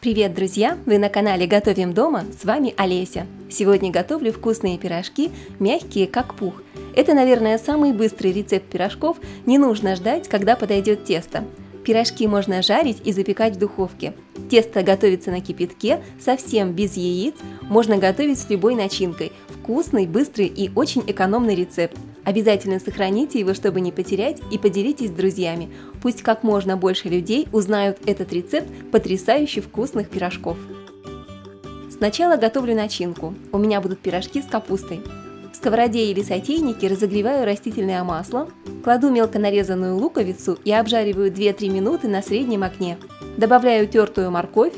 Привет, друзья! Вы на канале Готовим дома, с вами Олеся. Сегодня готовлю вкусные пирожки, мягкие как пух. Это, наверное, самый быстрый рецепт пирожков, не нужно ждать, когда подойдет тесто. Пирожки можно жарить и запекать в духовке. Тесто готовится на кипятке, совсем без яиц, можно готовить с любой начинкой. Вкусный, быстрый и очень экономный рецепт. Обязательно сохраните его, чтобы не потерять, и поделитесь с друзьями. Пусть как можно больше людей узнают этот рецепт потрясающе вкусных пирожков. Сначала готовлю начинку. У меня будут пирожки с капустой. В сковороде или сотейнике разогреваю растительное масло, кладу мелко нарезанную луковицу и обжариваю 2-3 минуты на среднем огне. Добавляю тертую морковь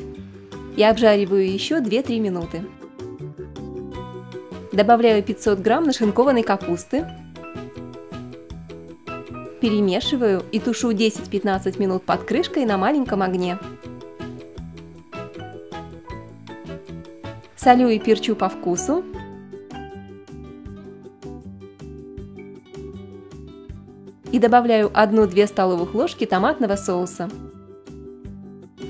и обжариваю еще 2-3 минуты. Добавляю 500 грамм нашинкованной капусты, перемешиваю и тушу 10-15 минут под крышкой на маленьком огне. Солю и перчу по вкусу. И добавляю 1-2 столовых ложки томатного соуса.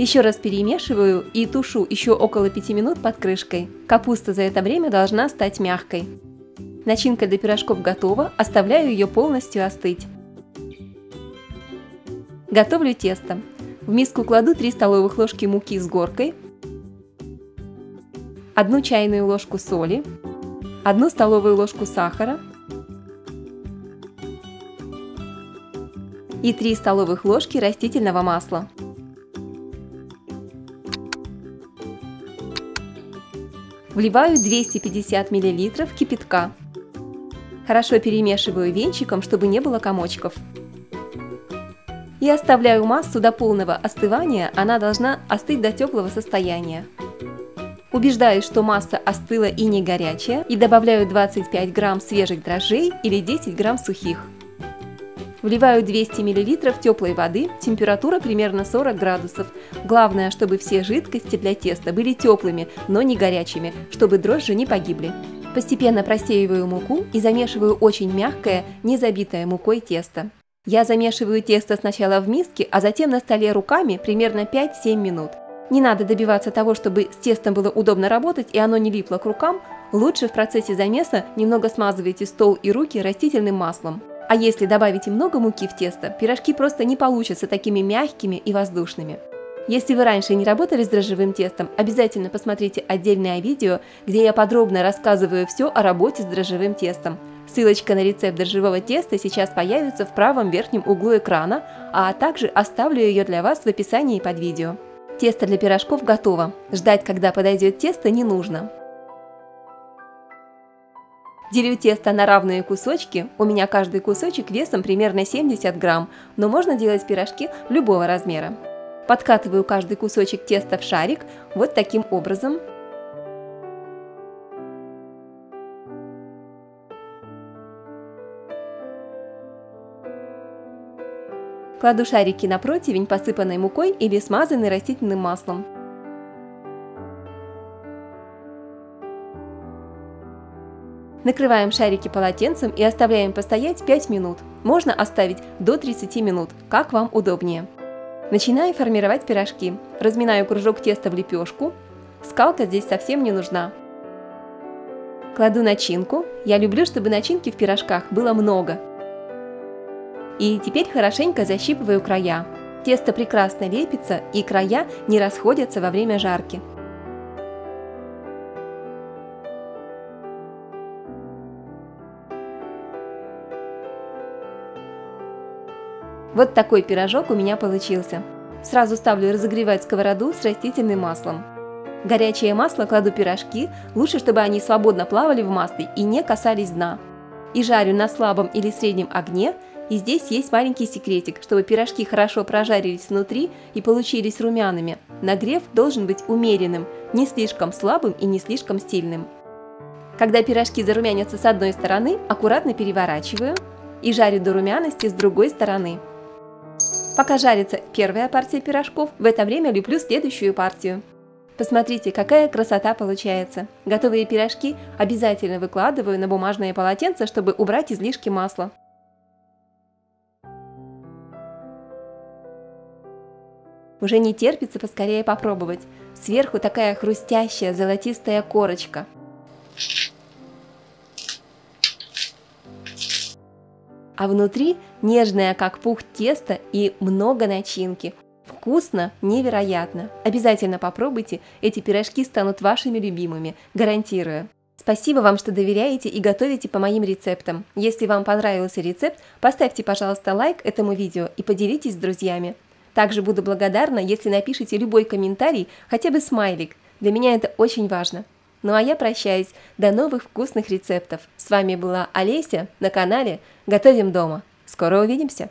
Еще раз перемешиваю и тушу еще около 5 минут под крышкой. Капуста за это время должна стать мягкой. Начинка для пирожков готова, оставляю ее полностью остыть. Готовлю тесто. В миску кладу 3 столовых ложки муки с горкой, 1 чайную ложку соли, 1 столовую ложку сахара и 3 столовых ложки растительного масла. Вливаю 250 мл кипятка. Хорошо перемешиваю венчиком, чтобы не было комочков и оставляю массу до полного остывания, она должна остыть до теплого состояния. Убеждаюсь, что масса остыла и не горячая, и добавляю 25 грамм свежих дрожжей или 10 грамм сухих. Вливаю 200 мл теплой воды, температура примерно 40 градусов. Главное, чтобы все жидкости для теста были теплыми, но не горячими, чтобы дрожжи не погибли. Постепенно просеиваю муку и замешиваю очень мягкое, не забитое мукой тесто. Я замешиваю тесто сначала в миске, а затем на столе руками примерно 5-7 минут. Не надо добиваться того, чтобы с тестом было удобно работать и оно не липло к рукам, лучше в процессе замеса немного смазывайте стол и руки растительным маслом. А если добавите много муки в тесто, пирожки просто не получатся такими мягкими и воздушными. Если вы раньше не работали с дрожжевым тестом, обязательно посмотрите отдельное видео, где я подробно рассказываю все о работе с дрожжевым тестом. Ссылочка на рецепт дрожжевого теста сейчас появится в правом верхнем углу экрана, а также оставлю ее для вас в описании под видео. Тесто для пирожков готово. Ждать, когда подойдет тесто, не нужно. Делю тесто на равные кусочки, у меня каждый кусочек весом примерно 70 грамм, но можно делать пирожки любого размера. Подкатываю каждый кусочек теста в шарик вот таким образом – Кладу шарики на противень, посыпанный мукой или смазанный растительным маслом. Накрываем шарики полотенцем и оставляем постоять 5 минут. Можно оставить до 30 минут, как вам удобнее. Начинаю формировать пирожки. Разминаю кружок теста в лепешку. Скалка здесь совсем не нужна. Кладу начинку. Я люблю, чтобы начинки в пирожках было много, и теперь хорошенько защипываю края. Тесто прекрасно лепится и края не расходятся во время жарки. Вот такой пирожок у меня получился. Сразу ставлю разогревать сковороду с растительным маслом. Горячее масло кладу пирожки, лучше, чтобы они свободно плавали в масле и не касались дна. И жарю на слабом или среднем огне и здесь есть маленький секретик, чтобы пирожки хорошо прожарились внутри и получились румяными. Нагрев должен быть умеренным, не слишком слабым и не слишком сильным. Когда пирожки зарумянятся с одной стороны, аккуратно переворачиваю и жарю до румяности с другой стороны. Пока жарится первая партия пирожков, в это время леплю следующую партию. Посмотрите, какая красота получается. Готовые пирожки обязательно выкладываю на бумажное полотенце, чтобы убрать излишки масла. Уже не терпится поскорее попробовать. Сверху такая хрустящая золотистая корочка. А внутри нежное, как пух тесто и много начинки. Вкусно, невероятно. Обязательно попробуйте, эти пирожки станут вашими любимыми, гарантирую. Спасибо вам, что доверяете и готовите по моим рецептам. Если вам понравился рецепт, поставьте, пожалуйста, лайк этому видео и поделитесь с друзьями. Также буду благодарна, если напишите любой комментарий, хотя бы смайлик. Для меня это очень важно. Ну а я прощаюсь. До новых вкусных рецептов. С вами была Олеся на канале «Готовим дома». Скоро увидимся!